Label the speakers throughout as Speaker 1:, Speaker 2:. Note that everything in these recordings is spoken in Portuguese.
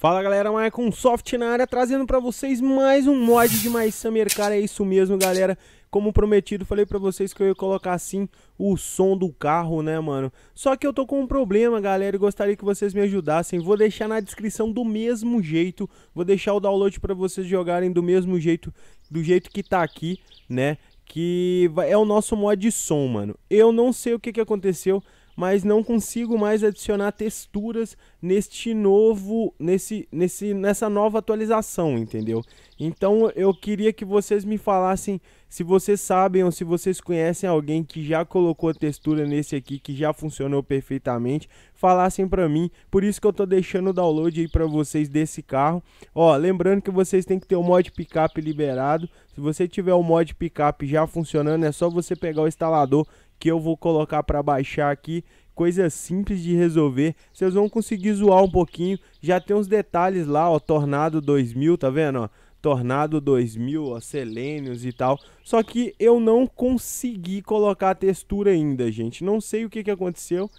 Speaker 1: Fala galera, Maicon Soft na área, trazendo pra vocês mais um mod de Mais Summer Car, é isso mesmo galera. Como prometido, falei pra vocês que eu ia colocar assim o som do carro, né mano? Só que eu tô com um problema galera e gostaria que vocês me ajudassem. Vou deixar na descrição do mesmo jeito Vou deixar o download pra vocês jogarem do mesmo jeito, do jeito que tá aqui, né? Que é o nosso mod de som, mano. Eu não sei o que que aconteceu mas não consigo mais adicionar texturas neste novo, nesse, nesse, nessa nova atualização, entendeu? Então eu queria que vocês me falassem se vocês sabem ou se vocês conhecem alguém que já colocou textura nesse aqui, que já funcionou perfeitamente, falassem para mim. Por isso que eu tô deixando o download aí para vocês desse carro. Ó, lembrando que vocês têm que ter o mod pickup liberado. Se você tiver o mod pickup já funcionando, é só você pegar o instalador que eu vou colocar para baixar aqui. Coisa simples de resolver. Vocês vão conseguir zoar um pouquinho. Já tem uns detalhes lá, ó. Tornado 2000, tá vendo, ó? Tornado 2000, ó, Selenius e tal. Só que eu não consegui colocar a textura ainda, gente. Não sei o que, que aconteceu.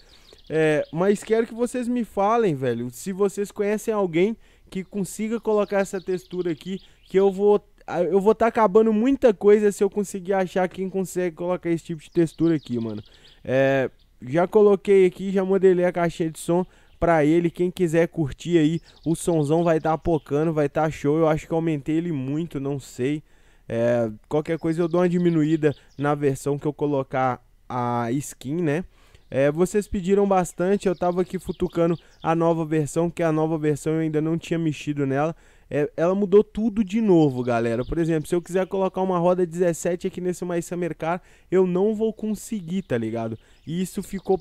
Speaker 1: É, mas quero que vocês me falem, velho. Se vocês conhecem alguém que consiga colocar essa textura aqui, que eu vou eu vou estar tá acabando muita coisa se eu conseguir achar quem consegue colocar esse tipo de textura aqui, mano. É, já coloquei aqui, já modelei a caixinha de som pra ele. Quem quiser curtir aí, o sonzão vai estar tá pocando, vai estar tá show. Eu acho que aumentei ele muito, não sei. É, qualquer coisa eu dou uma diminuída na versão que eu colocar a skin, né? É, vocês pediram bastante, eu tava aqui futucando a nova versão, que a nova versão eu ainda não tinha mexido nela. É, ela mudou tudo de novo, galera. Por exemplo, se eu quiser colocar uma roda 17 aqui nesse Mais Summer Car, eu não vou conseguir, tá ligado? E isso ficou,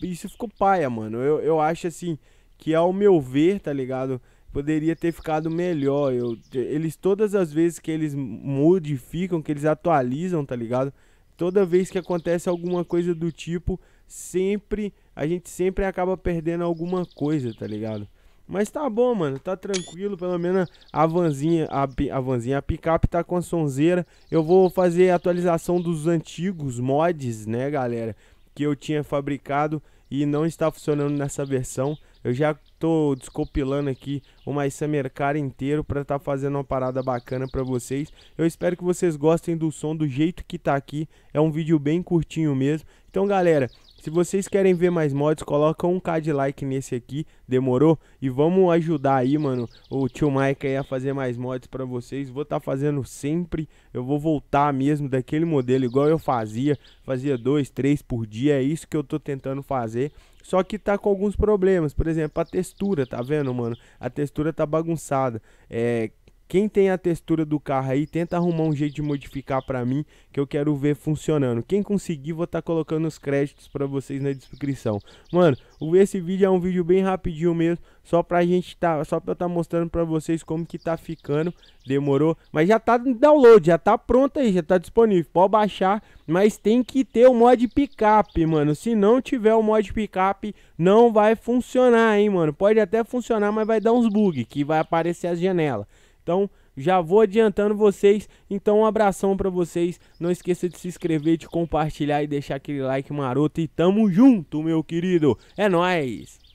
Speaker 1: isso ficou paia, mano. Eu, eu acho assim, que ao meu ver, tá ligado? Poderia ter ficado melhor. Eu, eles, todas as vezes que eles modificam, que eles atualizam, tá ligado? Toda vez que acontece alguma coisa do tipo, sempre, a gente sempre acaba perdendo alguma coisa, tá ligado? Mas tá bom, mano, tá tranquilo, pelo menos a vanzinha, a, a vanzinha, a picape tá com a sonzeira. Eu vou fazer a atualização dos antigos mods, né, galera, que eu tinha fabricado e não está funcionando nessa versão. Eu já tô descopilando aqui o Mais Summer Car inteiro para estar tá fazendo uma parada bacana para vocês. Eu espero que vocês gostem do som do jeito que tá aqui. É um vídeo bem curtinho mesmo. Então, galera, se vocês querem ver mais mods, coloca um k de like nesse aqui, demorou? E vamos ajudar aí, mano, o tio Mike aí a fazer mais mods pra vocês. Vou tá fazendo sempre, eu vou voltar mesmo daquele modelo igual eu fazia. Fazia dois, três por dia, é isso que eu tô tentando fazer. Só que tá com alguns problemas, por exemplo, a textura, tá vendo, mano? A textura tá bagunçada. É, quem tem a textura do carro aí, tenta arrumar um jeito de modificar para mim, que eu quero ver funcionando. Quem conseguir, vou estar tá colocando os créditos para vocês na descrição. Mano, esse vídeo é um vídeo bem rapidinho mesmo, só pra gente tá, só pra eu tá mostrando para vocês como que tá ficando. Demorou? Mas já tá no download, já tá pronto aí, já tá disponível. Pode baixar, mas tem que ter o mod picape, mano. Se não tiver o mod picape, não vai funcionar, hein, mano. Pode até funcionar, mas vai dar uns bug, que vai aparecer as janelas. Então, já vou adiantando vocês. Então, um abração para vocês. Não esqueça de se inscrever, de compartilhar e deixar aquele like maroto. E tamo junto, meu querido. É nóis!